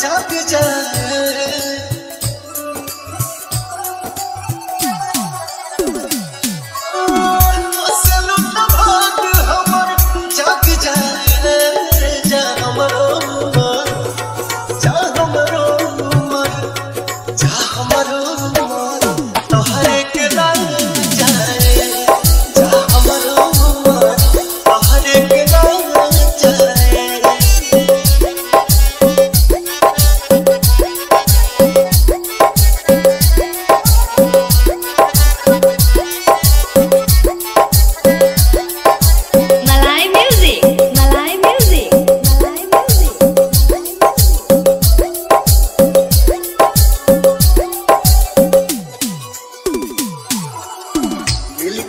जग जाए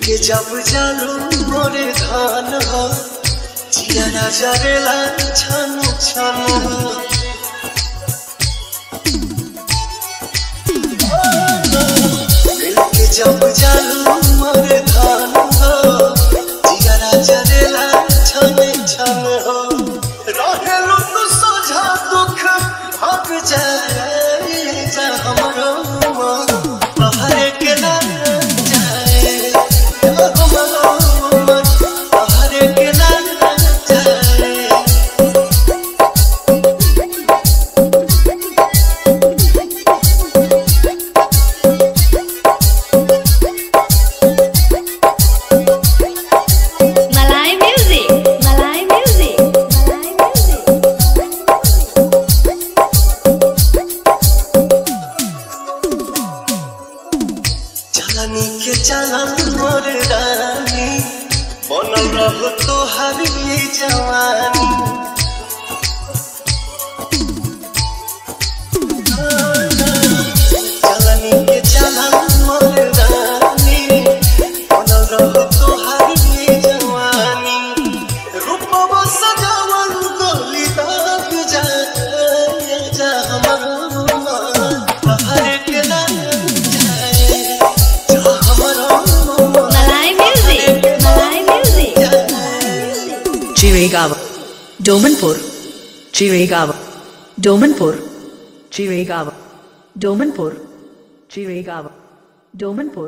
কে যাব জানু মোরে ধান হ জিয়া না যারে লা ছানু ছানু কে যাব জানু মোরে ধান হ জিয়া না যারে লা ছানে ছান হ के चलम मोर रानी बनल रहो तोहर ये जवानी। ചിറേഗാവ് ഡോമൻപൂർ. ചിറേഗാവ് ഡോമൻപൂർ. ചിറേഗാവ് ഡോമൻപൂർ. ചിറേഗാവ് ഡോമൻപൂർ.